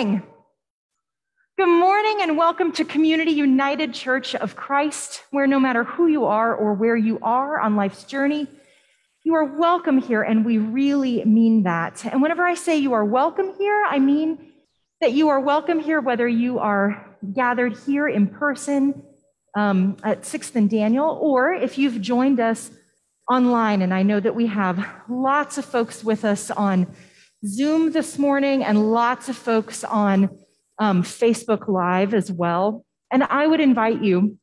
morning. Good morning and welcome to Community United Church of Christ, where no matter who you are or where you are on life's journey, you are welcome here, and we really mean that. And whenever I say you are welcome here, I mean that you are welcome here, whether you are gathered here in person um, at Sixth and Daniel, or if you've joined us online. And I know that we have lots of folks with us on Zoom this morning and lots of folks on um, Facebook Live as well. And I would invite you,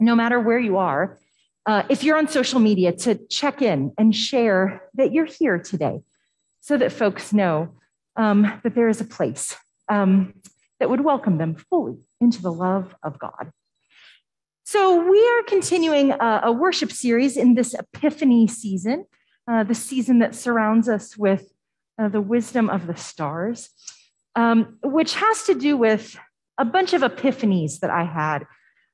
no matter where you are, uh, if you're on social media, to check in and share that you're here today so that folks know um, that there is a place um, that would welcome them fully into the love of God. So, we are continuing a, a worship series in this Epiphany season, uh, the season that surrounds us with uh, the wisdom of the stars, um, which has to do with a bunch of epiphanies that I had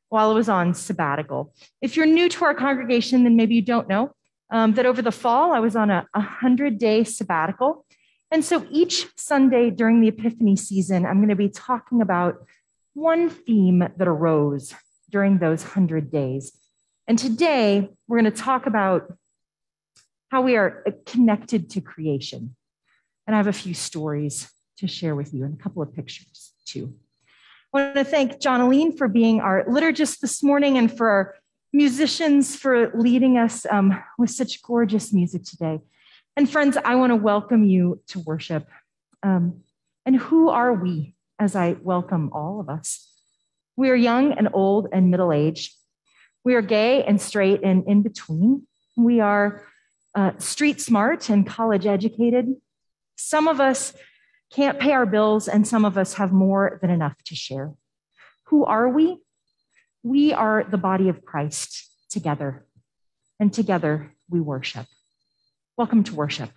while I was on sabbatical. If you're new to our congregation, then maybe you don't know um, that over the fall, I was on a 100 day sabbatical. And so each Sunday during the Epiphany season, I'm going to be talking about one theme that arose during those 100 days. And today, we're going to talk about how we are connected to creation. And I have a few stories to share with you and a couple of pictures too. I want to thank John Aline for being our liturgist this morning and for our musicians for leading us um, with such gorgeous music today. And friends, I want to welcome you to worship. Um, and who are we as I welcome all of us? We are young and old and middle aged. We are gay and straight and in between. We are uh, street smart and college educated. Some of us can't pay our bills, and some of us have more than enough to share. Who are we? We are the body of Christ together, and together we worship. Welcome to worship.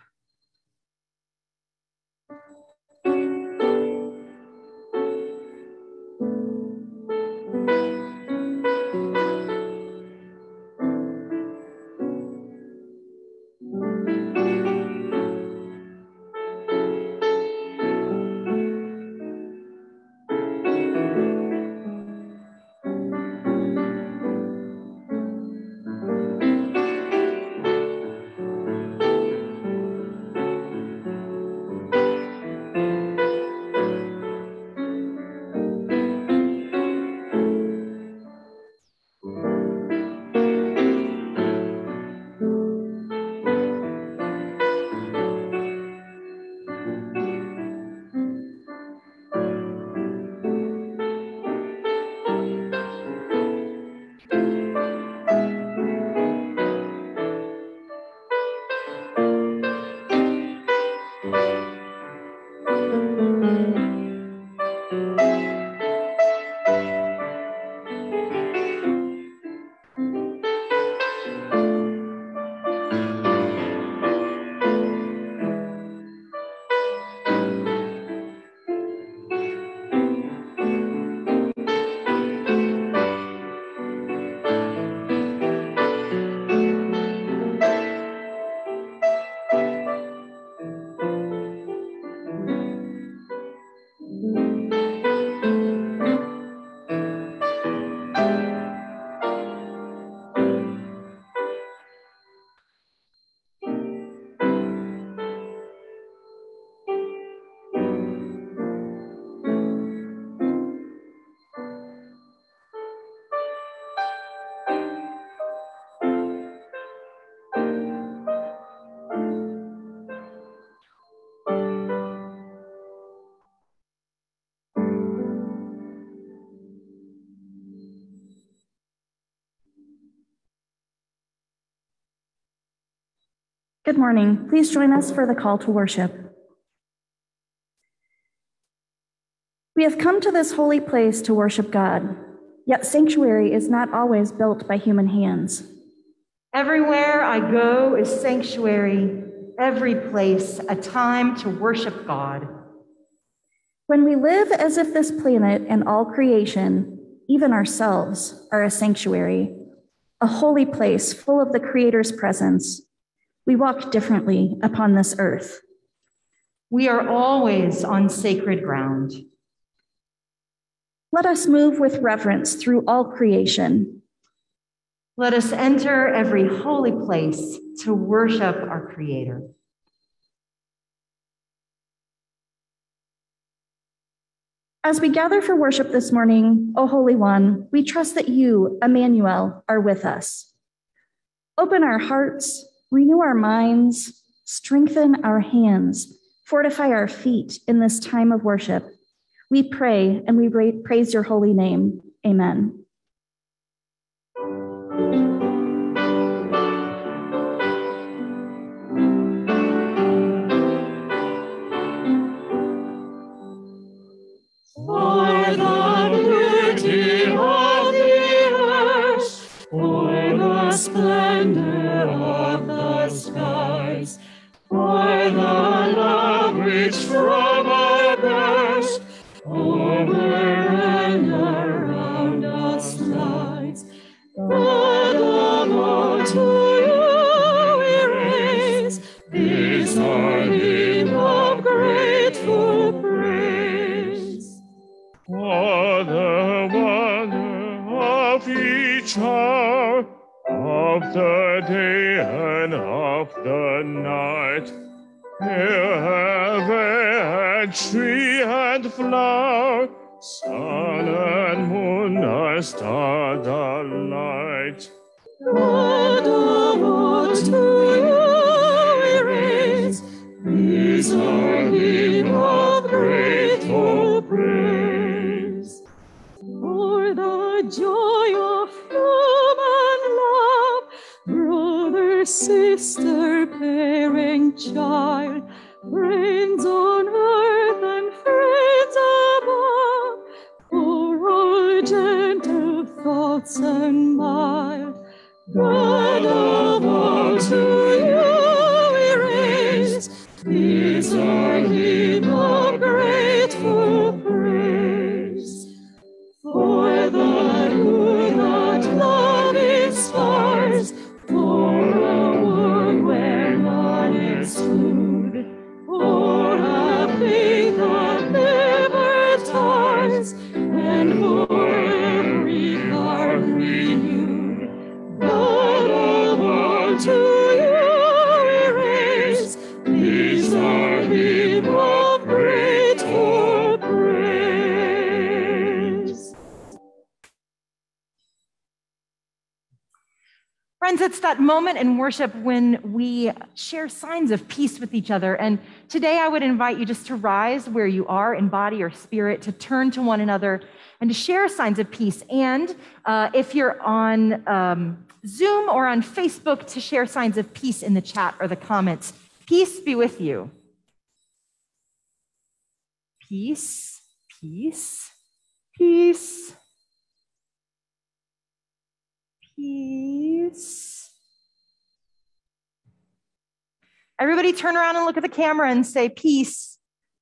Good morning. Please join us for the call to worship. We have come to this holy place to worship God, yet sanctuary is not always built by human hands. Everywhere I go is sanctuary, every place a time to worship God. When we live as if this planet and all creation, even ourselves, are a sanctuary, a holy place full of the Creator's presence, we walk differently upon this earth. We are always on sacred ground. Let us move with reverence through all creation. Let us enter every holy place to worship our Creator. As we gather for worship this morning, O Holy One, we trust that you, Emmanuel, are with us. Open our hearts, renew our minds, strengthen our hands, fortify our feet in this time of worship. We pray and we praise your holy name. Amen. of the day and of the night. Every tree and flower, sun and moon, a star, the light. child. It's that moment in worship when we share signs of peace with each other. And today I would invite you just to rise where you are in body or spirit, to turn to one another and to share signs of peace. And uh, if you're on um, Zoom or on Facebook, to share signs of peace in the chat or the comments. Peace be with you. Peace, peace, peace. Peace. Everybody turn around and look at the camera and say, Peace.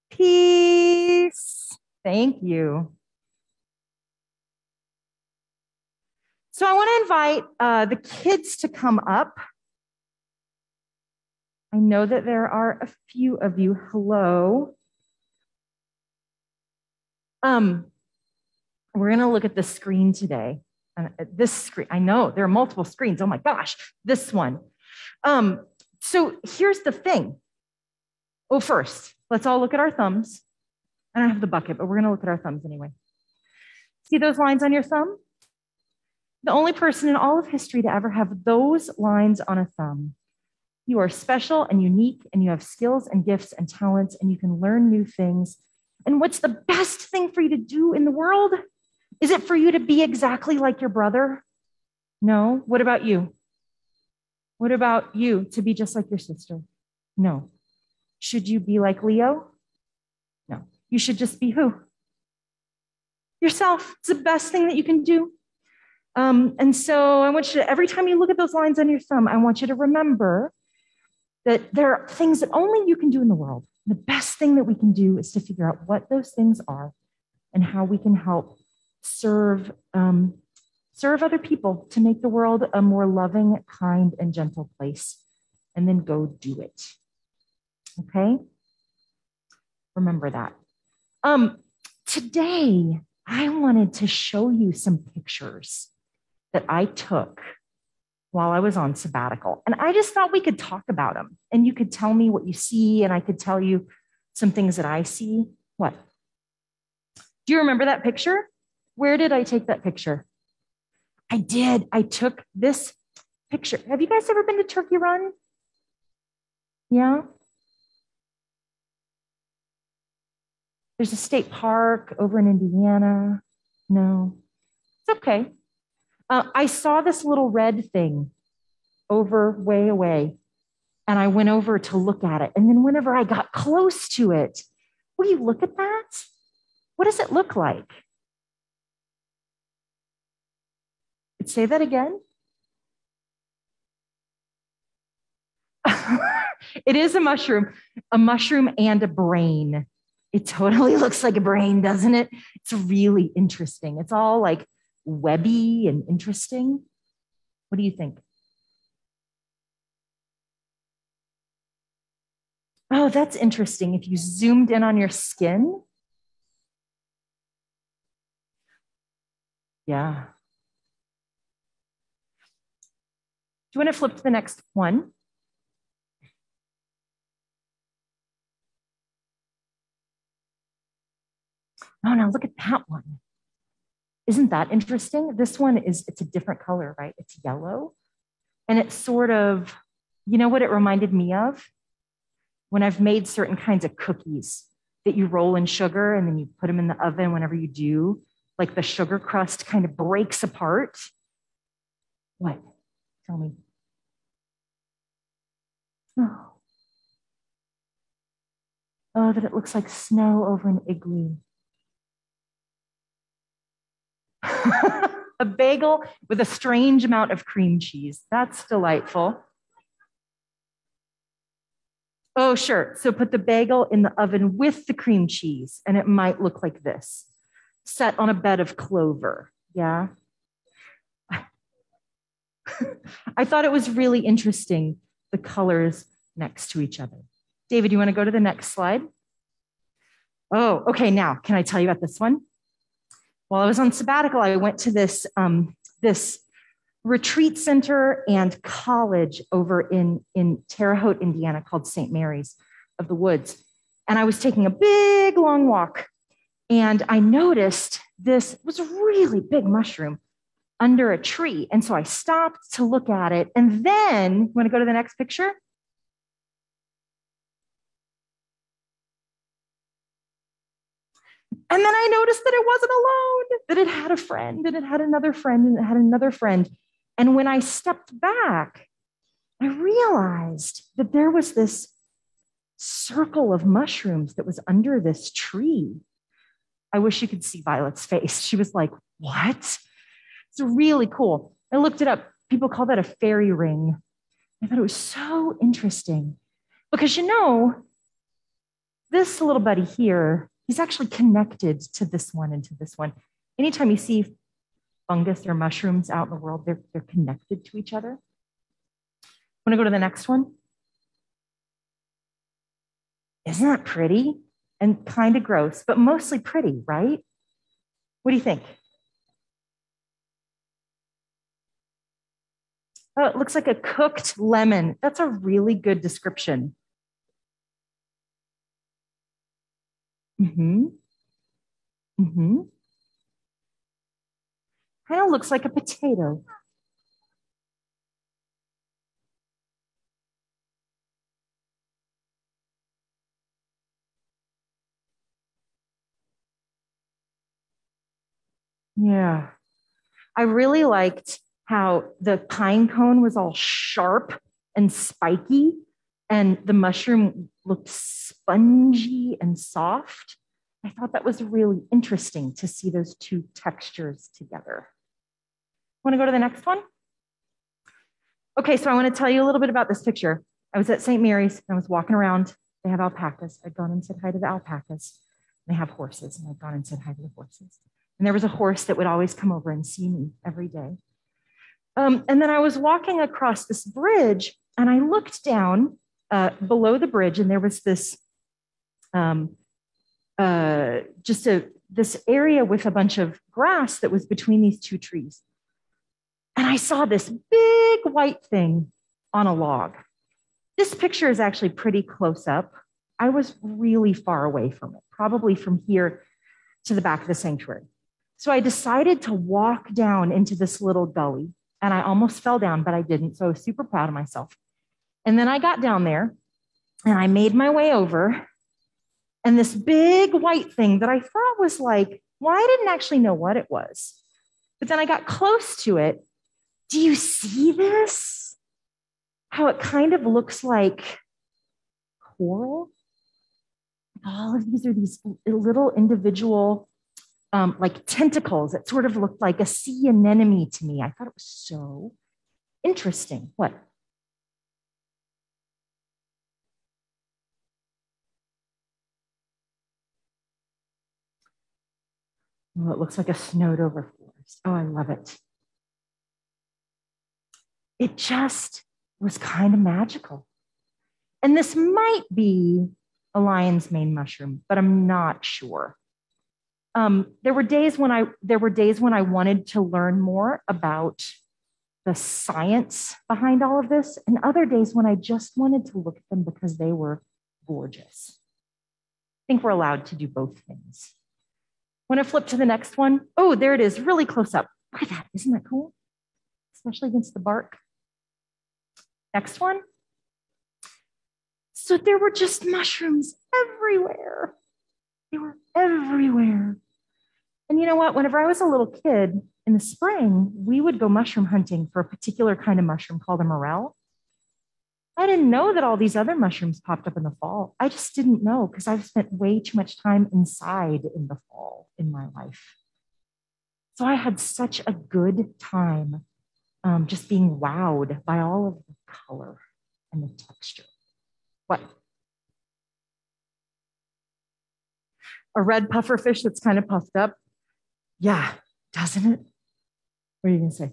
Peace. Thank you. So I want to invite uh, the kids to come up. I know that there are a few of you. Hello. Um, we're going to look at the screen today. And uh, this screen, I know there are multiple screens. Oh my gosh, this one. Um, so here's the thing. Oh, first, let's all look at our thumbs. I don't have the bucket, but we're going to look at our thumbs anyway. See those lines on your thumb? The only person in all of history to ever have those lines on a thumb. You are special and unique, and you have skills and gifts and talents, and you can learn new things. And what's the best thing for you to do in the world? Is it for you to be exactly like your brother? No. What about you? What about you to be just like your sister? No. Should you be like Leo? No. You should just be who? Yourself. It's the best thing that you can do. Um, and so I want you to, every time you look at those lines on your thumb, I want you to remember that there are things that only you can do in the world. The best thing that we can do is to figure out what those things are and how we can help serve um, serve other people to make the world a more loving, kind, and gentle place, and then go do it. Okay? Remember that. Um, today, I wanted to show you some pictures that I took while I was on sabbatical. And I just thought we could talk about them and you could tell me what you see, and I could tell you some things that I see. What? Do you remember that picture? Where did I take that picture? I did. I took this picture. Have you guys ever been to Turkey Run? Yeah. There's a state park over in Indiana. No, it's okay. Uh, I saw this little red thing over way away, and I went over to look at it. And then, whenever I got close to it, will you look at that? What does it look like? Say that again. it is a mushroom, a mushroom and a brain. It totally looks like a brain, doesn't it? It's really interesting. It's all like webby and interesting. What do you think? Oh, that's interesting. If you zoomed in on your skin, yeah. Do you want to flip to the next one? Oh, now look at that one. Isn't that interesting? This one is, it's a different color, right? It's yellow. And it's sort of, you know what it reminded me of? When I've made certain kinds of cookies that you roll in sugar and then you put them in the oven whenever you do, like the sugar crust kind of breaks apart. What? Tell me. Oh. Oh, that it looks like snow over an igloo. a bagel with a strange amount of cream cheese. That's delightful. Oh, sure. So put the bagel in the oven with the cream cheese, and it might look like this set on a bed of clover. Yeah. I thought it was really interesting the colors next to each other. David, you want to go to the next slide? Oh, okay. Now, can I tell you about this one? while I was on sabbatical, I went to this, um, this retreat center and college over in, in Terre Haute, Indiana, called St. Mary's of the Woods. And I was taking a big, long walk. And I noticed this was a really big mushroom under a tree. And so I stopped to look at it. And then, you want to go to the next picture? And then I noticed that it wasn't alone, that it had a friend and it had another friend and it had another friend. And when I stepped back, I realized that there was this circle of mushrooms that was under this tree. I wish you could see Violet's face. She was like, What? It's really cool. I looked it up. People call that a fairy ring. I thought it was so interesting because you know, this little buddy here he's actually connected to this one and to this one. Anytime you see fungus or mushrooms out in the world, they're, they're connected to each other. Want to go to the next one? Isn't that pretty? And kind of gross, but mostly pretty, right? What do you think? Oh, it looks like a cooked lemon. That's a really good description. Mm-hmm. Mm-hmm. Kind of looks like a potato. Yeah. I really liked how the pine cone was all sharp and spiky and the mushroom looked spongy and soft. I thought that was really interesting to see those two textures together. Want to go to the next one? Okay, so I want to tell you a little bit about this picture. I was at St. Mary's and I was walking around. They have alpacas. I'd gone and said hi to the alpacas. They have horses, and I'd gone and said hi to the horses. And there was a horse that would always come over and see me every day. Um, and then I was walking across this bridge and I looked down uh, below the bridge, and there was this um, uh, just a this area with a bunch of grass that was between these two trees. And I saw this big white thing on a log. This picture is actually pretty close up. I was really far away from it, probably from here to the back of the sanctuary. So I decided to walk down into this little gully and I almost fell down, but I didn't. So I was super proud of myself. And then I got down there and I made my way over. And this big white thing that I thought was like, well, I didn't actually know what it was. But then I got close to it. Do you see this? How it kind of looks like coral? All of these are these little individual um, like tentacles. It sort of looked like a sea anemone to me. I thought it was so interesting. What? It looks like a snowed over forest. Oh, I love it. It just was kind of magical. And this might be a lion's mane mushroom, but I'm not sure. Um, there were days when I there were days when I wanted to learn more about the science behind all of this, and other days when I just wanted to look at them because they were gorgeous. I think we're allowed to do both things. Want to flip to the next one? Oh, there it is, really close up. Look at that. Isn't that cool? Especially against the bark. Next one. So there were just mushrooms everywhere. They were everywhere. And you know what? Whenever I was a little kid in the spring, we would go mushroom hunting for a particular kind of mushroom called a morel. I didn't know that all these other mushrooms popped up in the fall. I just didn't know because I've spent way too much time inside in the fall in my life. So I had such a good time um, just being wowed by all of the color and the texture. What? A red puffer fish that's kind of puffed up. Yeah, doesn't it? What are you going to say?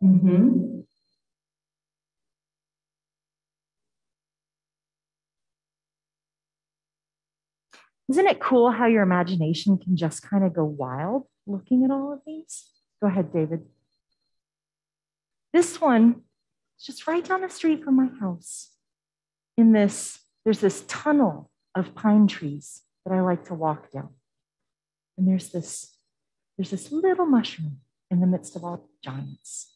Mm-hmm. Isn't it cool how your imagination can just kind of go wild looking at all of these? Go ahead, David. This one is just right down the street from my house. In this, there's this tunnel of pine trees that I like to walk down. And there's this, there's this little mushroom in the midst of all giants.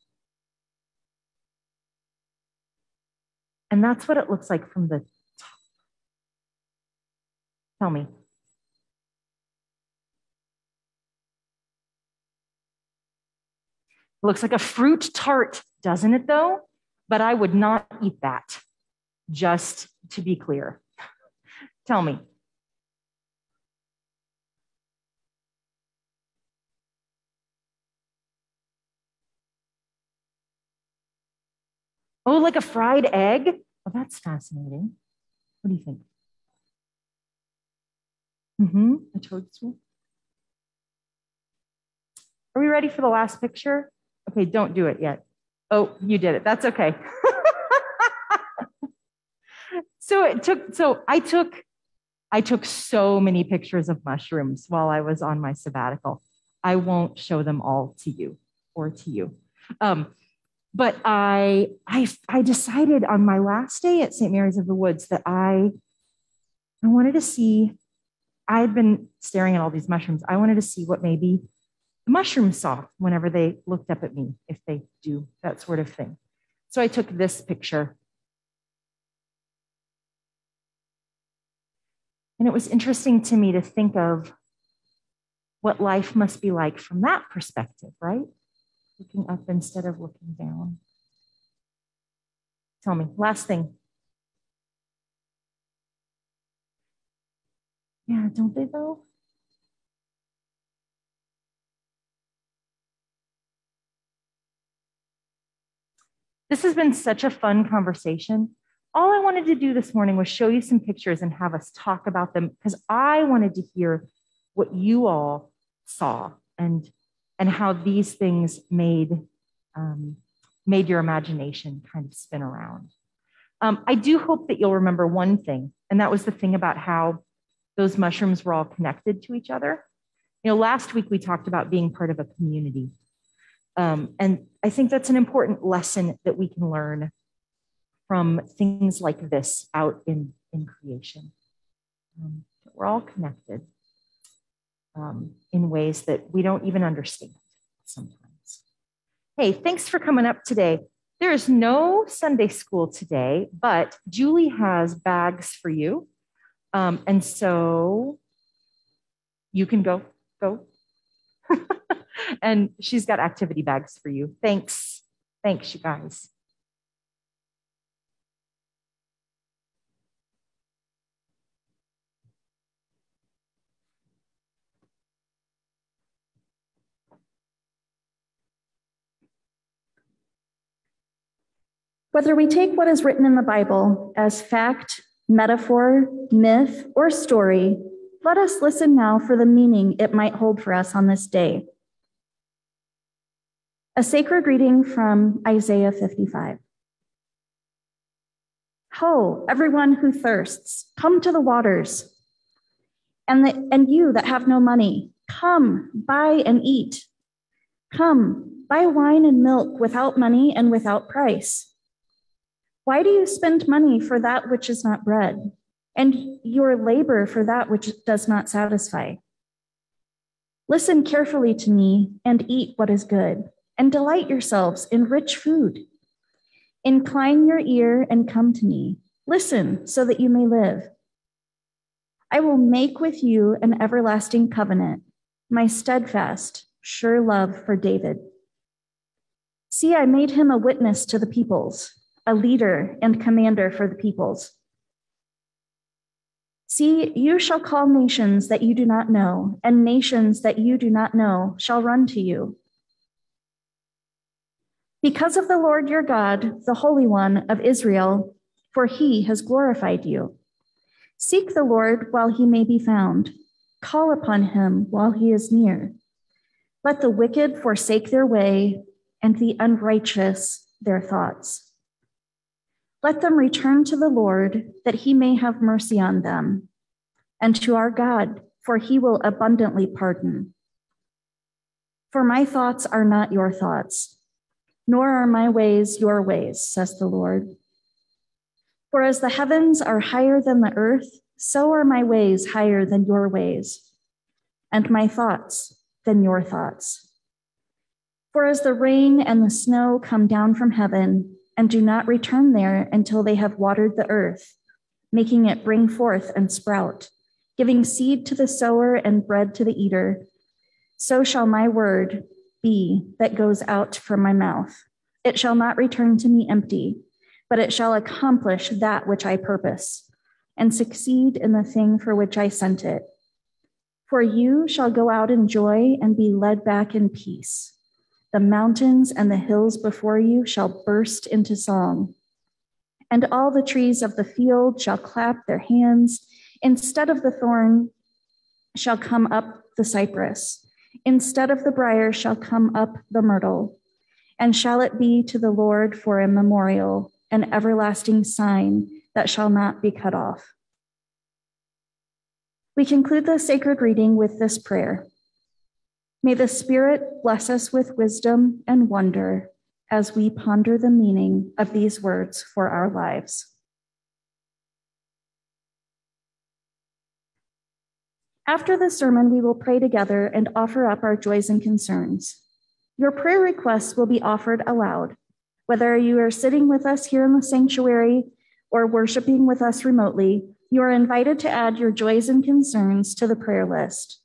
And that's what it looks like from the top. Tell me. It looks like a fruit tart, doesn't it, though? But I would not eat that, just to be clear. Tell me. Oh, like a fried egg? Oh, that's fascinating. What do you think? Mm-hmm. A toadstool. Are we ready for the last picture? Okay, don't do it yet. Oh, you did it. That's okay. so it took so I took I took so many pictures of mushrooms while I was on my sabbatical. I won't show them all to you or to you. Um, but I, I, I decided on my last day at St. Mary's of the Woods that I, I wanted to see, I had been staring at all these mushrooms. I wanted to see what maybe the mushrooms saw whenever they looked up at me, if they do that sort of thing. So I took this picture. And it was interesting to me to think of what life must be like from that perspective, right? looking up instead of looking down. Tell me, last thing. Yeah, don't they though? This has been such a fun conversation. All I wanted to do this morning was show you some pictures and have us talk about them because I wanted to hear what you all saw and and how these things made, um, made your imagination kind of spin around. Um, I do hope that you'll remember one thing, and that was the thing about how those mushrooms were all connected to each other. You know, last week we talked about being part of a community. Um, and I think that's an important lesson that we can learn from things like this out in, in creation. Um, we're all connected um, in ways that we don't even understand sometimes. Hey, thanks for coming up today. There is no Sunday school today, but Julie has bags for you. Um, and so you can go, go. and she's got activity bags for you. Thanks. Thanks, you guys. Whether we take what is written in the Bible as fact, metaphor, myth, or story, let us listen now for the meaning it might hold for us on this day. A sacred reading from Isaiah 55. Ho, everyone who thirsts, come to the waters. And, the, and you that have no money, come, buy and eat. Come, buy wine and milk without money and without price. Why do you spend money for that which is not bread, and your labor for that which does not satisfy? Listen carefully to me and eat what is good, and delight yourselves in rich food. Incline your ear and come to me. Listen so that you may live. I will make with you an everlasting covenant, my steadfast, sure love for David. See, I made him a witness to the peoples a leader and commander for the peoples. See, you shall call nations that you do not know, and nations that you do not know shall run to you. Because of the Lord your God, the Holy One of Israel, for he has glorified you. Seek the Lord while he may be found, call upon him while he is near. Let the wicked forsake their way, and the unrighteous their thoughts. Let them return to the Lord, that he may have mercy on them, and to our God, for he will abundantly pardon. For my thoughts are not your thoughts, nor are my ways your ways, says the Lord. For as the heavens are higher than the earth, so are my ways higher than your ways, and my thoughts than your thoughts. For as the rain and the snow come down from heaven, and do not return there until they have watered the earth, making it bring forth and sprout, giving seed to the sower and bread to the eater. So shall my word be that goes out from my mouth. It shall not return to me empty, but it shall accomplish that which I purpose and succeed in the thing for which I sent it. For you shall go out in joy and be led back in peace. The mountains and the hills before you shall burst into song. And all the trees of the field shall clap their hands. Instead of the thorn shall come up the cypress. Instead of the brier shall come up the myrtle. And shall it be to the Lord for a memorial, an everlasting sign that shall not be cut off. We conclude the sacred reading with this prayer. May the Spirit bless us with wisdom and wonder as we ponder the meaning of these words for our lives. After the sermon, we will pray together and offer up our joys and concerns. Your prayer requests will be offered aloud. Whether you are sitting with us here in the sanctuary or worshiping with us remotely, you are invited to add your joys and concerns to the prayer list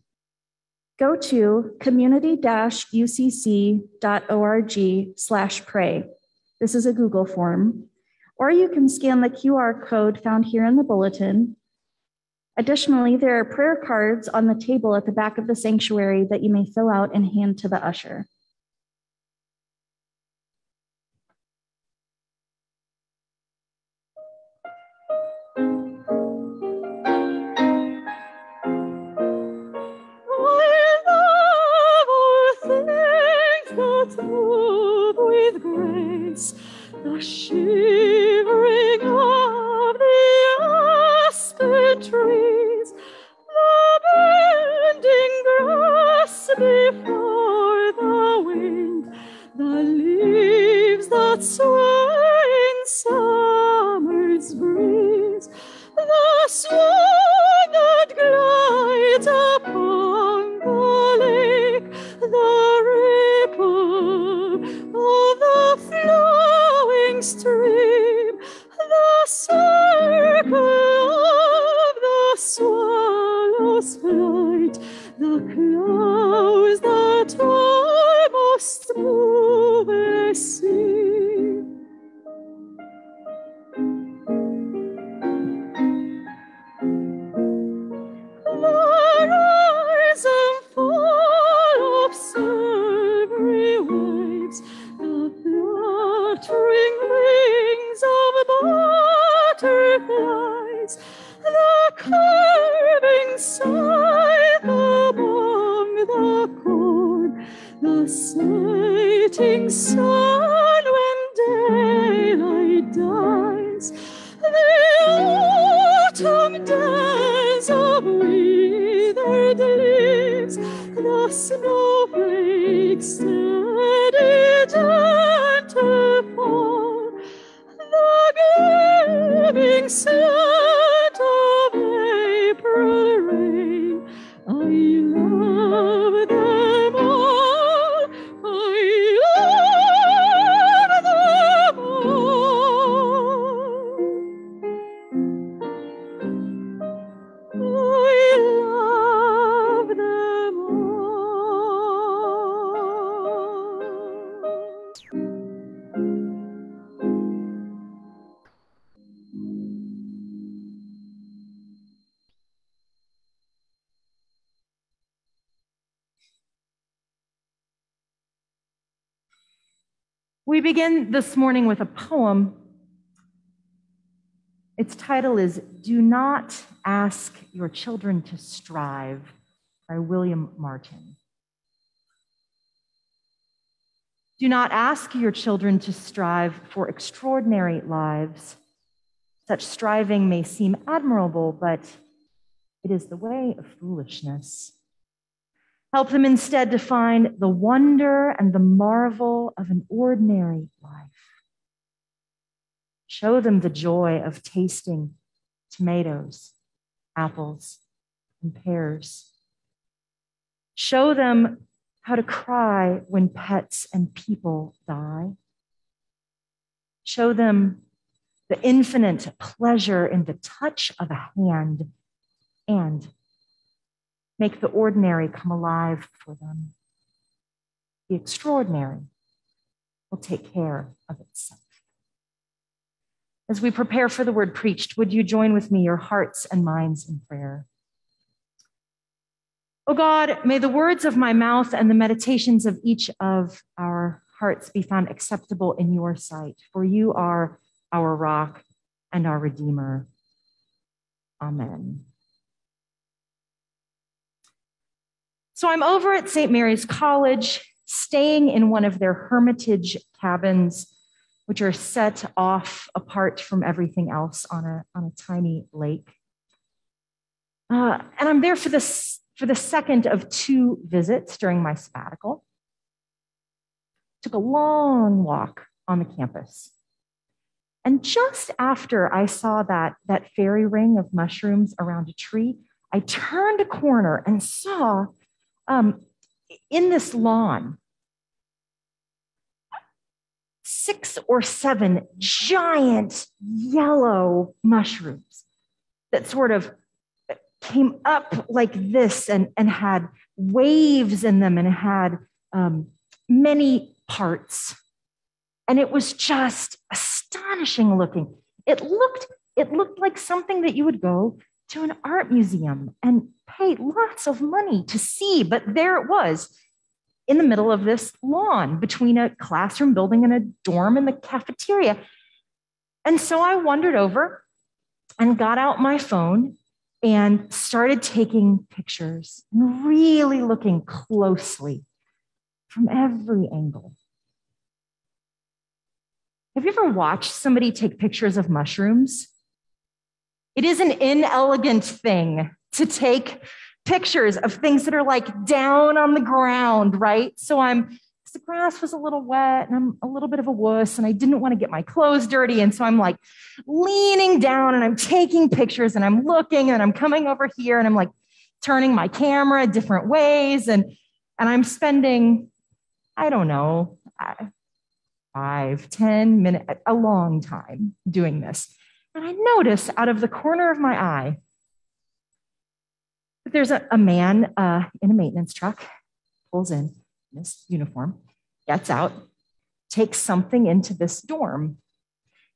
go to community-ucc.org slash pray. This is a Google form. Or you can scan the QR code found here in the bulletin. Additionally, there are prayer cards on the table at the back of the sanctuary that you may fill out and hand to the usher. with grace the shivering of the aspen trees, the bending grass before the wind, the leaves that sway. The setting sun when daylight dies, the autumn dance of withered leaves, the snowflakes We begin this morning with a poem. Its title is Do Not Ask Your Children to Strive by William Martin. Do not ask your children to strive for extraordinary lives. Such striving may seem admirable, but it is the way of foolishness. Help them instead to find the wonder and the marvel of an ordinary life. Show them the joy of tasting tomatoes, apples, and pears. Show them how to cry when pets and people die. Show them the infinite pleasure in the touch of a hand and make the ordinary come alive for them. The extraordinary will take care of itself. As we prepare for the word preached, would you join with me your hearts and minds in prayer? O God, may the words of my mouth and the meditations of each of our hearts be found acceptable in your sight, for you are our rock and our redeemer. Amen. So I'm over at St. Mary's College, staying in one of their hermitage cabins, which are set off apart from everything else on a, on a tiny lake. Uh, and I'm there for, this, for the second of two visits during my sabbatical. Took a long walk on the campus. And just after I saw that, that fairy ring of mushrooms around a tree, I turned a corner and saw um, in this lawn six or seven giant yellow mushrooms that sort of came up like this and, and had waves in them and had um, many parts. And it was just astonishing looking. It looked, it looked like something that you would go to an art museum and pay lots of money to see. But there it was in the middle of this lawn between a classroom building and a dorm and the cafeteria. And so I wandered over and got out my phone and started taking pictures and really looking closely from every angle. Have you ever watched somebody take pictures of mushrooms? It is an inelegant thing to take pictures of things that are like down on the ground, right? So I'm the grass was a little wet and I'm a little bit of a wuss and I didn't want to get my clothes dirty. And so I'm like leaning down and I'm taking pictures and I'm looking and I'm coming over here and I'm like turning my camera different ways. And, and I'm spending, I don't know, uh, five, ten minutes, a long time doing this. And I notice out of the corner of my eye that there's a, a man uh, in a maintenance truck, pulls in in his uniform, gets out, takes something into this dorm,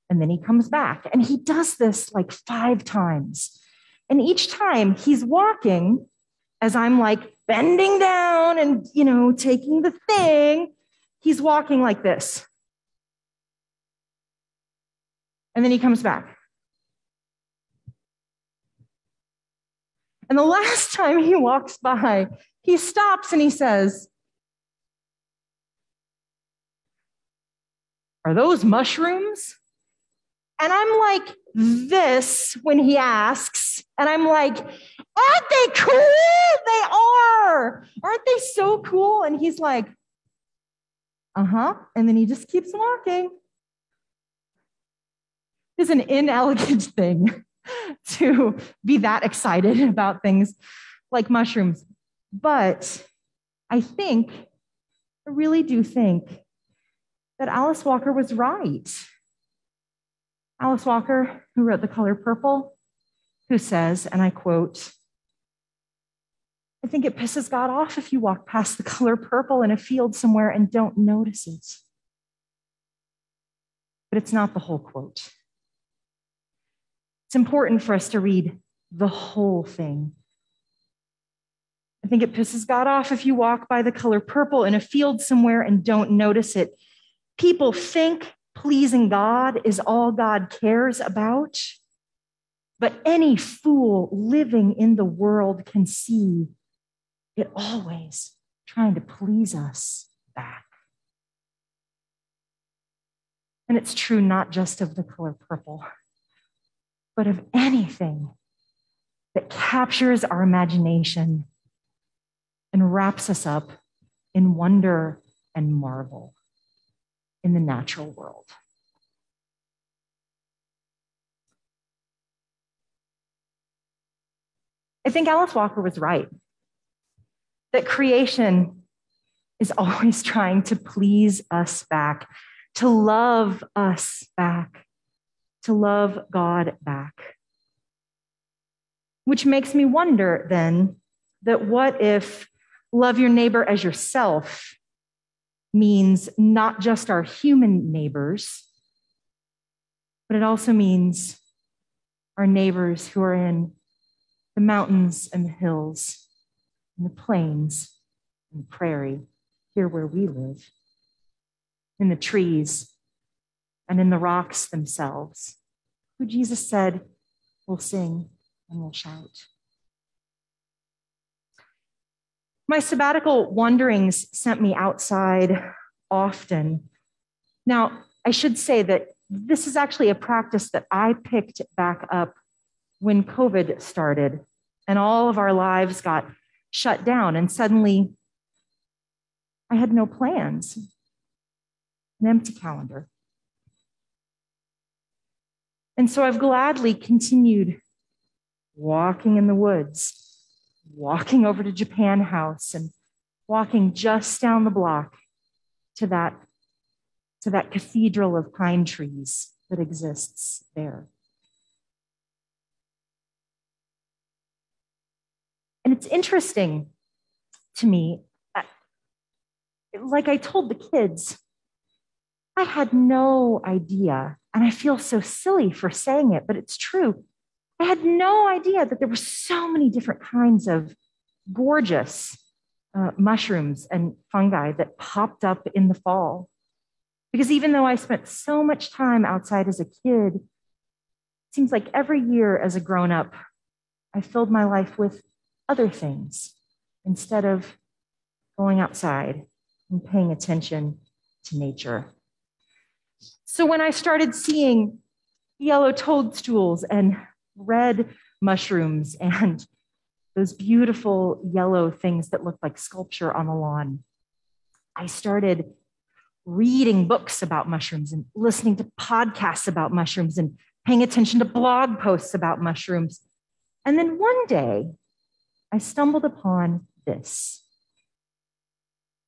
and then he comes back. And he does this like five times. And each time he's walking as I'm like bending down and, you know, taking the thing, he's walking like this. And then he comes back. And the last time he walks by, he stops and he says, Are those mushrooms? And I'm like, this when he asks. And I'm like, aren't they cool? They are. Aren't they so cool? And he's like, uh huh. And then he just keeps walking. It's an inelegant thing. to be that excited about things like mushrooms. But I think, I really do think that Alice Walker was right. Alice Walker, who wrote The Color Purple, who says, and I quote, I think it pisses God off if you walk past the color purple in a field somewhere and don't notice it. But it's not the whole quote. It's important for us to read the whole thing. I think it pisses God off if you walk by the color purple in a field somewhere and don't notice it. People think pleasing God is all God cares about, but any fool living in the world can see it always trying to please us back. And it's true not just of the color purple but of anything that captures our imagination and wraps us up in wonder and marvel in the natural world. I think Alice Walker was right that creation is always trying to please us back, to love us back, to love God back. Which makes me wonder then that what if love your neighbor as yourself means not just our human neighbors, but it also means our neighbors who are in the mountains and the hills and the plains and the prairie, here where we live, in the trees and in the rocks themselves, who Jesus said will sing and will shout. My sabbatical wanderings sent me outside often. Now, I should say that this is actually a practice that I picked back up when COVID started and all of our lives got shut down. And suddenly, I had no plans, an empty calendar. And so I've gladly continued walking in the woods, walking over to Japan House and walking just down the block to that, to that cathedral of pine trees that exists there. And it's interesting to me, like I told the kids, I had no idea and I feel so silly for saying it, but it's true. I had no idea that there were so many different kinds of gorgeous uh, mushrooms and fungi that popped up in the fall. Because even though I spent so much time outside as a kid, it seems like every year as a grown up, I filled my life with other things instead of going outside and paying attention to nature. So when I started seeing yellow toadstools and red mushrooms and those beautiful yellow things that looked like sculpture on the lawn, I started reading books about mushrooms and listening to podcasts about mushrooms and paying attention to blog posts about mushrooms. And then one day, I stumbled upon this.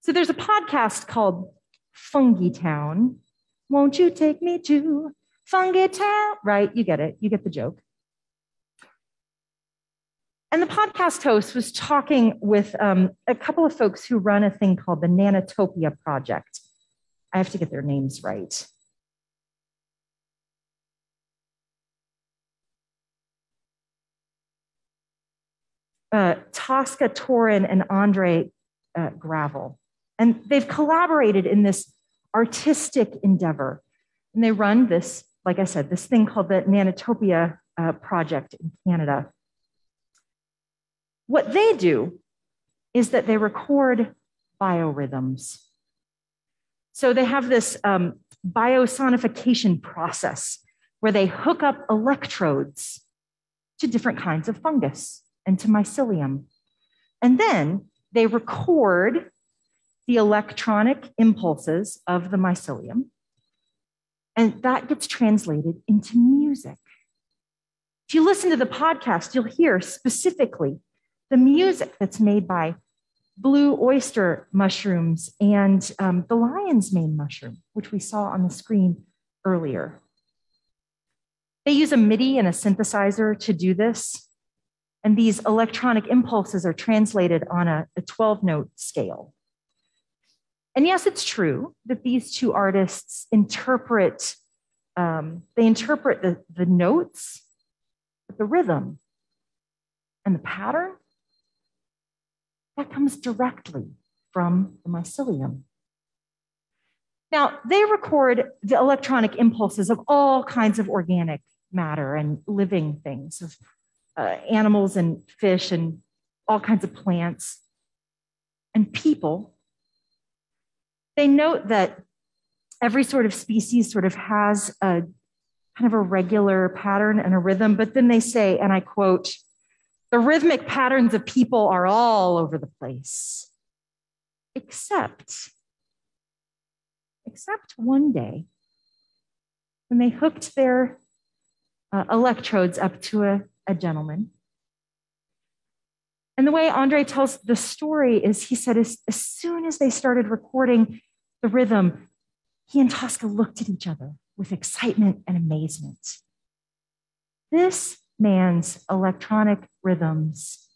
So there's a podcast called Fungi Town. Won't you take me to Fungi Town? Right, you get it. You get the joke. And the podcast host was talking with um, a couple of folks who run a thing called the Nanotopia Project. I have to get their names right. Uh, Tosca Terán and Andre uh, Gravel. And they've collaborated in this artistic endeavor. And they run this, like I said, this thing called the Nanotopia uh, Project in Canada. What they do is that they record biorhythms. So they have this um, biosonification process where they hook up electrodes to different kinds of fungus and to mycelium. And then they record the electronic impulses of the mycelium, and that gets translated into music. If you listen to the podcast, you'll hear specifically the music that's made by blue oyster mushrooms and um, the lion's mane mushroom, which we saw on the screen earlier. They use a MIDI and a synthesizer to do this. And these electronic impulses are translated on a, a 12 note scale. And yes, it's true that these two artists interpret, um, they interpret the, the notes, but the rhythm and the pattern that comes directly from the mycelium. Now, they record the electronic impulses of all kinds of organic matter and living things, of uh, animals and fish and all kinds of plants and people. They note that every sort of species sort of has a kind of a regular pattern and a rhythm, but then they say, and I quote, the rhythmic patterns of people are all over the place, except, except one day when they hooked their uh, electrodes up to a, a gentleman. And the way Andre tells the story is he said, as, as soon as they started recording the rhythm, he and Tosca looked at each other with excitement and amazement. This man's electronic rhythms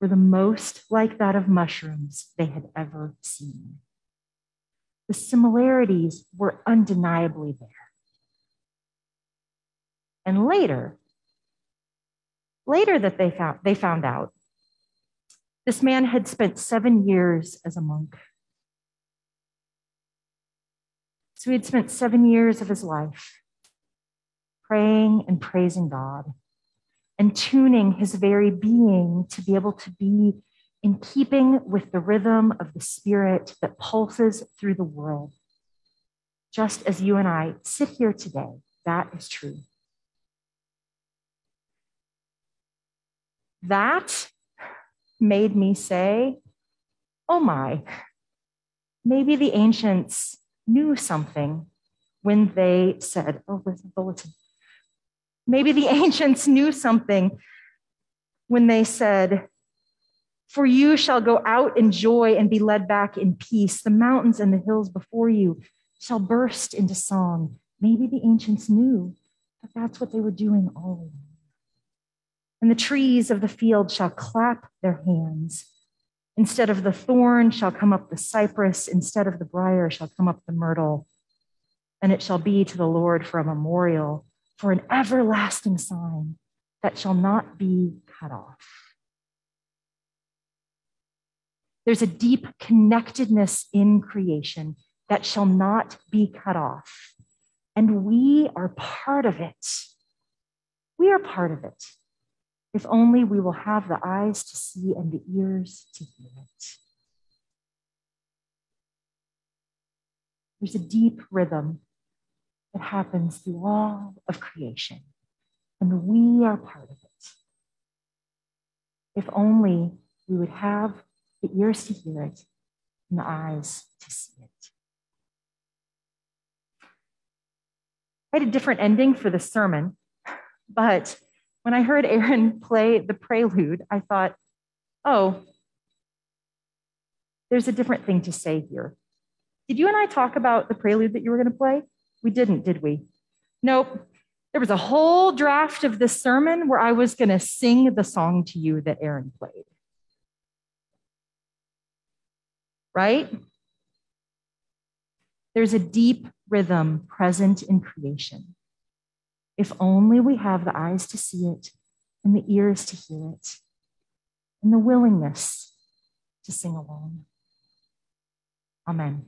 were the most like that of mushrooms they had ever seen. The similarities were undeniably there. And later, later that they found, they found out, this man had spent seven years as a monk. So he had spent seven years of his life praying and praising God and tuning his very being to be able to be in keeping with the rhythm of the spirit that pulses through the world. Just as you and I sit here today, that is true. That made me say, oh my, maybe the ancients knew something when they said, oh, where's the bulletin? Maybe the ancients knew something when they said, For you shall go out in joy and be led back in peace. The mountains and the hills before you shall burst into song. Maybe the ancients knew that that's what they were doing all along. And the trees of the field shall clap their hands. Instead of the thorn shall come up the cypress, instead of the brier shall come up the myrtle. And it shall be to the Lord for a memorial for an everlasting sign that shall not be cut off. There's a deep connectedness in creation that shall not be cut off. And we are part of it. We are part of it. If only we will have the eyes to see and the ears to hear it. There's a deep rhythm that happens through all of creation. And we are part of it. If only we would have the ears to hear it and the eyes to see it. I had a different ending for the sermon, but when I heard Aaron play the prelude, I thought, oh, there's a different thing to say here. Did you and I talk about the prelude that you were going to play? We didn't, did we? Nope. There was a whole draft of this sermon where I was going to sing the song to you that Aaron played. Right? There's a deep rhythm present in creation. If only we have the eyes to see it and the ears to hear it and the willingness to sing along. Amen.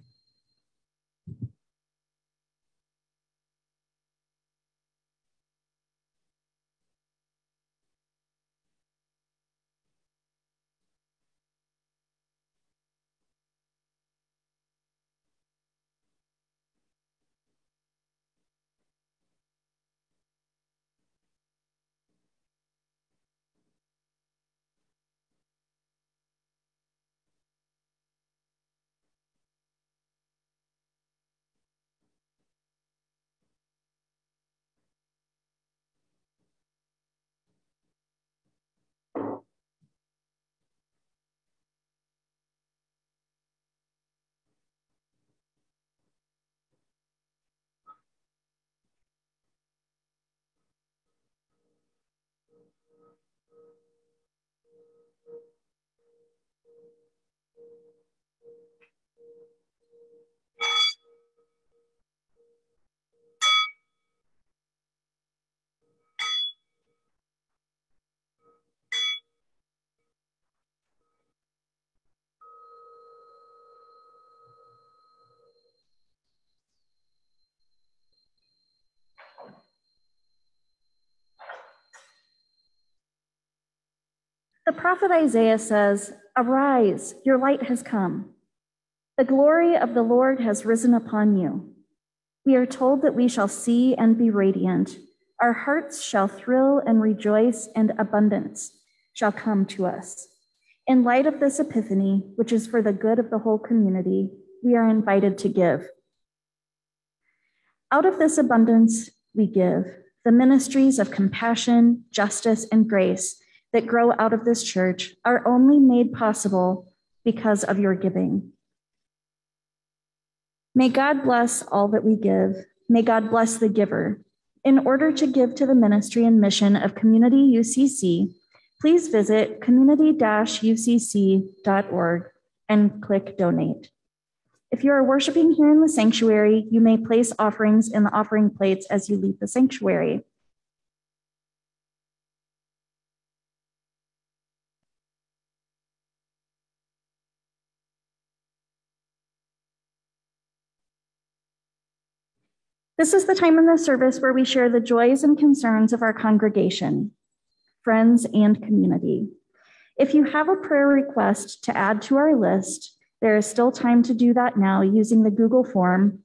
The prophet Isaiah says, Arise, your light has come. The glory of the Lord has risen upon you. We are told that we shall see and be radiant. Our hearts shall thrill and rejoice, and abundance shall come to us. In light of this epiphany, which is for the good of the whole community, we are invited to give. Out of this abundance, we give the ministries of compassion, justice, and grace that grow out of this church are only made possible because of your giving. May God bless all that we give. May God bless the giver. In order to give to the ministry and mission of Community UCC, please visit community ucc.org and click donate. If you are worshiping here in the sanctuary, you may place offerings in the offering plates as you leave the sanctuary. This is the time in the service where we share the joys and concerns of our congregation, friends, and community. If you have a prayer request to add to our list, there is still time to do that now using the Google form.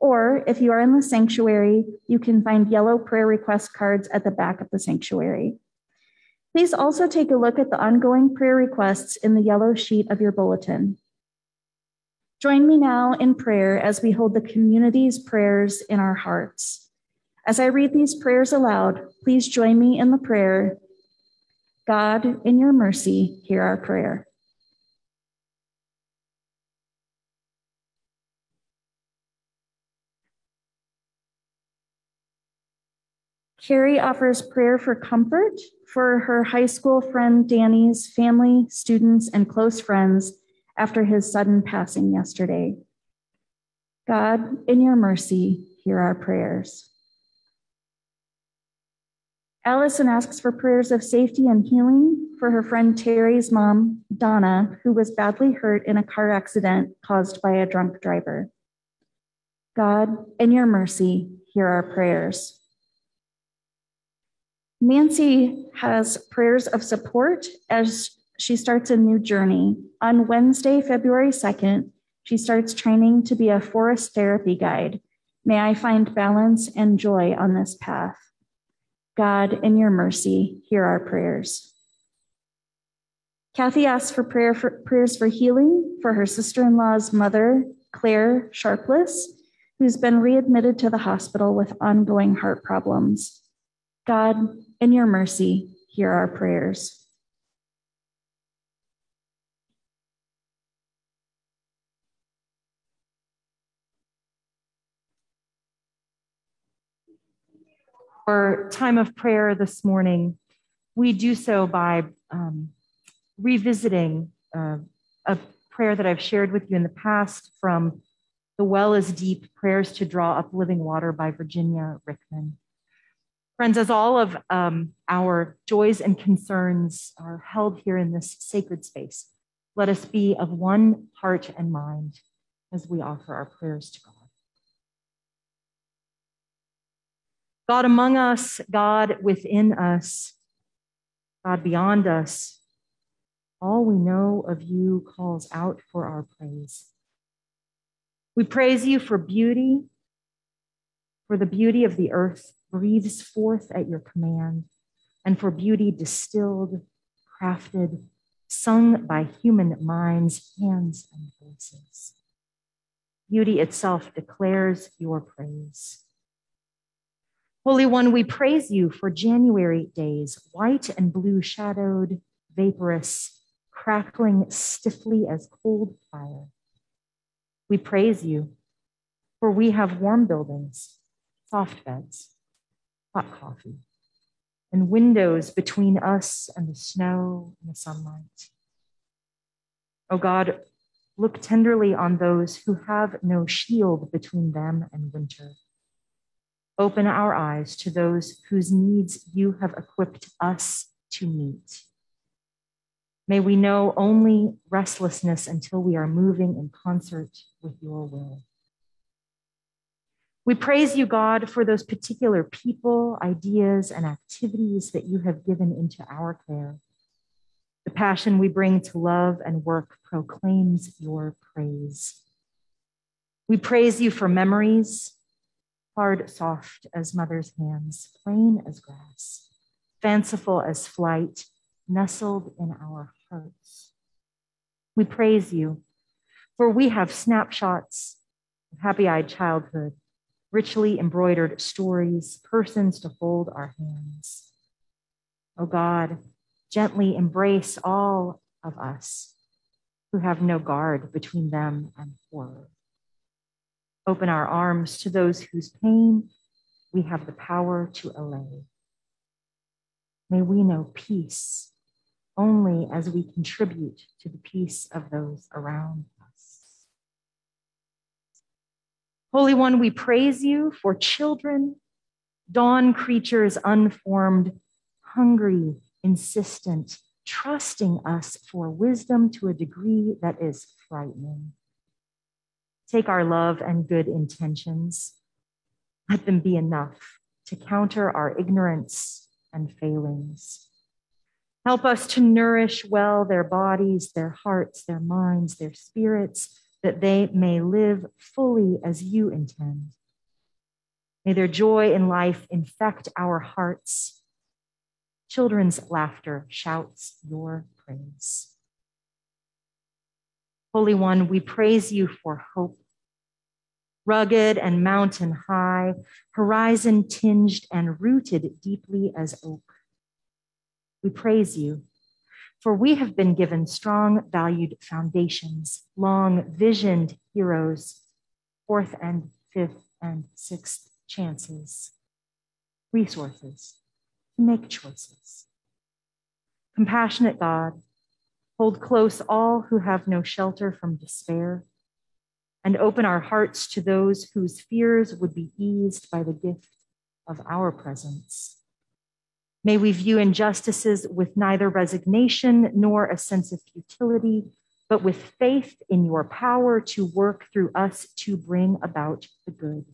Or if you are in the sanctuary, you can find yellow prayer request cards at the back of the sanctuary. Please also take a look at the ongoing prayer requests in the yellow sheet of your bulletin. Join me now in prayer as we hold the community's prayers in our hearts. As I read these prayers aloud, please join me in the prayer God, in your mercy, hear our prayer. Carrie offers prayer for comfort for her high school friend Danny's family, students, and close friends after his sudden passing yesterday. God, in your mercy, hear our prayers. Allison asks for prayers of safety and healing for her friend Terry's mom, Donna, who was badly hurt in a car accident caused by a drunk driver. God, in your mercy, hear our prayers. Nancy has prayers of support as she starts a new journey. On Wednesday, February 2nd, she starts training to be a forest therapy guide. May I find balance and joy on this path. God, in your mercy, hear our prayers. Kathy asks for, prayer for prayers for healing for her sister in law's mother, Claire Sharpless, who's been readmitted to the hospital with ongoing heart problems. God, in your mercy, hear our prayers. Our time of prayer this morning, we do so by um, revisiting uh, a prayer that I've shared with you in the past from The Well is Deep Prayers to Draw Up Living Water by Virginia Rickeman. Friends, as all of um, our joys and concerns are held here in this sacred space, let us be of one heart and mind as we offer our prayers to God. God among us, God within us, God beyond us, all we know of you calls out for our praise. We praise you for beauty, for the beauty of the earth breathes forth at your command, and for beauty distilled, crafted, sung by human minds, hands, and voices. Beauty itself declares your praise. Holy One, we praise you for January days, white and blue shadowed, vaporous, crackling stiffly as cold fire. We praise you, for we have warm buildings, soft beds, hot coffee, and windows between us and the snow and the sunlight. Oh God, look tenderly on those who have no shield between them and winter. Open our eyes to those whose needs you have equipped us to meet. May we know only restlessness until we are moving in concert with your will. We praise you, God, for those particular people, ideas, and activities that you have given into our care. The passion we bring to love and work proclaims your praise. We praise you for memories, hard, soft as mother's hands, plain as grass, fanciful as flight, nestled in our hearts. We praise you, for we have snapshots of happy eyed childhood, richly embroidered stories, persons to hold our hands. Oh God, gently embrace all of us who have no guard between them and. Open our arms to those whose pain we have the power to allay. May we know peace only as we contribute to the peace of those around us. Holy One, we praise you for children, dawn creatures unformed, hungry, insistent, trusting us for wisdom to a degree that is frightening. Take our love and good intentions, let them be enough to counter our ignorance and failings. Help us to nourish well their bodies, their hearts, their minds, their spirits, that they may live fully as you intend. May their joy in life infect our hearts. Children's laughter shouts your praise. Holy One, we praise you for hope. Rugged and mountain high, horizon tinged and rooted deeply as oak we praise you, for we have been given strong, valued foundations, long visioned heroes, fourth and fifth and sixth chances, resources to make choices. Compassionate God, hold close all who have no shelter from despair, and open our hearts to those whose fears would be eased by the gift of our presence. May we view injustices with neither resignation nor a sense of futility, but with faith in your power to work through us to bring about the good.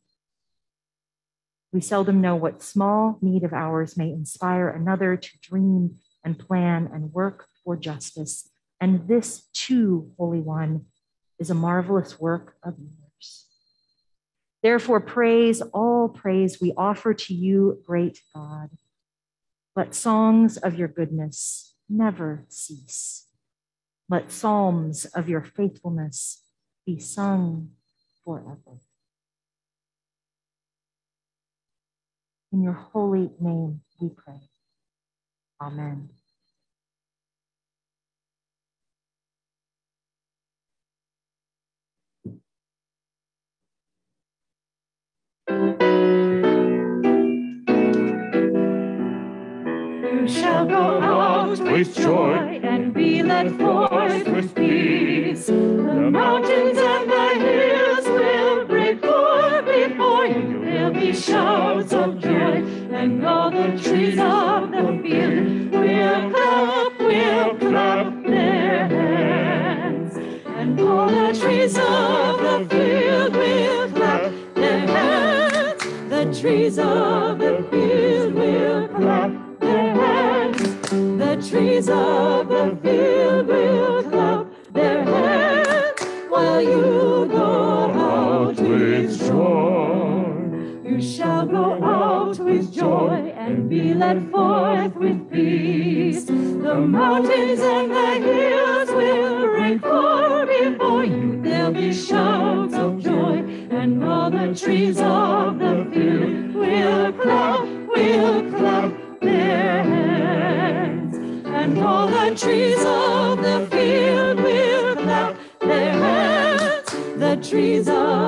We seldom know what small need of ours may inspire another to dream and plan and work for justice. And this, too, Holy One, is a marvelous work of yours. Therefore, praise, all praise we offer to you, great God. Let songs of your goodness never cease. Let psalms of your faithfulness be sung forever. In your holy name we pray. Amen. You shall go out with joy and be led forth with peace. The mountains and the hills will break forth before you. There'll be shouts of joy, and all the trees of the field will clap, will clap their hands. And all the trees of the field will trees of the field will clap their hands. The trees of the field will clap their hands while you go out with joy. You shall go out with joy and be led forth with peace. The mountains and the hills will break forth before you. There'll be joy, and all the trees of the field will clap, will clap their hands. And all the trees of the field will clap their hands. The trees of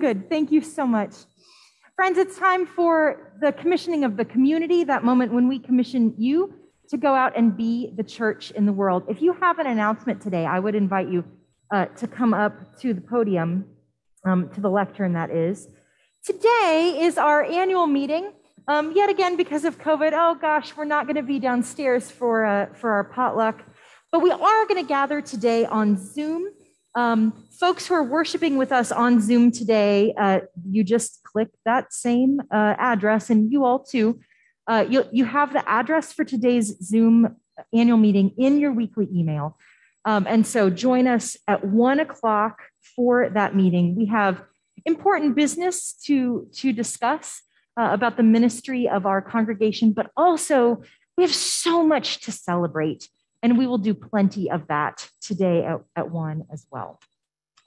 good. Thank you so much. Friends, it's time for the commissioning of the community, that moment when we commission you to go out and be the church in the world. If you have an announcement today, I would invite you uh, to come up to the podium, um, to the lectern, that is. Today is our annual meeting. Um, yet again, because of COVID, oh gosh, we're not going to be downstairs for, uh, for our potluck. But we are going to gather today on Zoom. Um, folks who are worshiping with us on Zoom today, uh, you just click that same uh, address, and you all too. Uh, you, you have the address for today's Zoom annual meeting in your weekly email. Um, and so join us at one o'clock for that meeting. We have important business to, to discuss uh, about the ministry of our congregation, but also we have so much to celebrate. And we will do plenty of that today at, at one as well.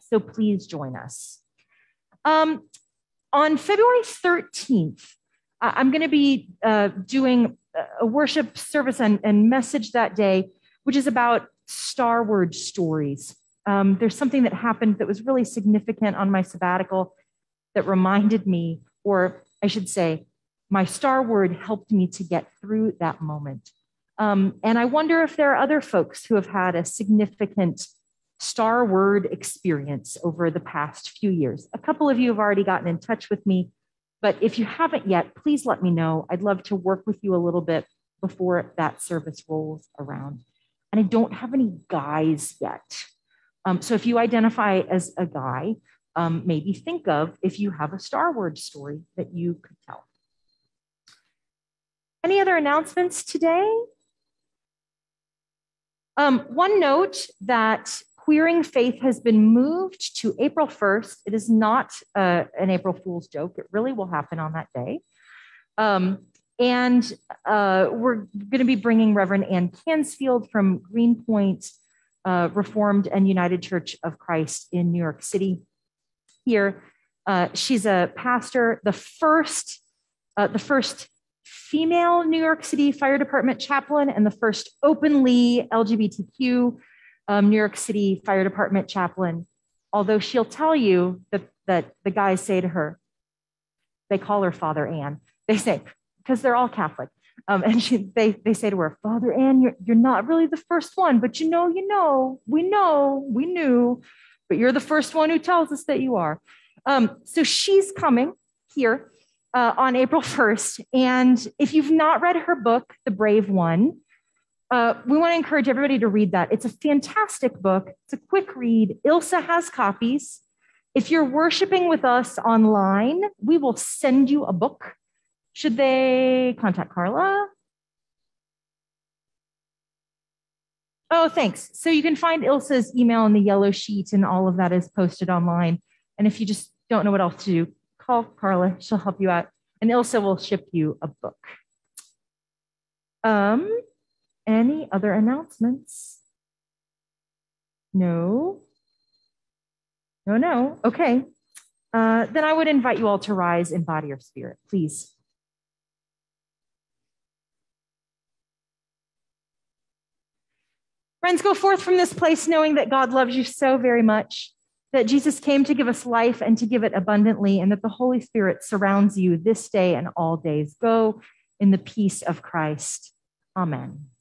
So please join us. Um, on February 13th, I- I'm going to be uh, doing a worship service and, and message that day, which is about Star Word stories. Um, there's something that happened that was really significant on my sabbatical that reminded me, or I should say, my Star Word helped me to get through that moment. Um, and I wonder if there are other folks who have had a significant Star Word experience over the past few years. A couple of you have already gotten in touch with me, but if you haven't yet, please let me know. I'd love to work with you a little bit before that service rolls around. And I don't have any guys yet. Um, so if you identify as a guy, um, maybe think of if you have a Star Word story that you could tell. Any other announcements today? Um, one note that Queering Faith has been moved to April 1st. It is not uh, an April Fool's joke. It really will happen on that day. Um, and uh, we're going to be bringing Reverend Ann Kansfield from Greenpoint uh, Reformed and United Church of Christ in New York City here. Uh, she's a pastor, the first, uh, the first female New York City Fire Department chaplain and the first openly LGBTQ um, New York City Fire Department chaplain. Although she'll tell you that, that the guys say to her, they call her Father Anne. They say, because they're all Catholic. Um, and she, they, they say to her, Father Anne, you're, you're not really the first one, but you know, you know, we know, we knew, but you're the first one who tells us that you are. Um, so she's coming here uh, on April 1st. And if you've not read her book, The Brave One, uh, we want to encourage everybody to read that. It's a fantastic book. It's a quick read. Ilsa has copies. If you're worshiping with us online, we will send you a book Should they contact Carla? Oh, thanks. So you can find Ilsa's email in the yellow sheet, and all of that is posted online. And if you just don't know what else to do, call Carla. She'll help you out. And Ilsa will ship you a book. Um, any other announcements? No. No, no. Okay. Uh, then I would invite you all to rise in body or spirit, please. Friends, go forth from this place knowing that God loves you so very much, that Jesus came to give us life and to give it abundantly, and that the Holy Spirit surrounds you this day and all days. Go in the peace of Christ. Amen.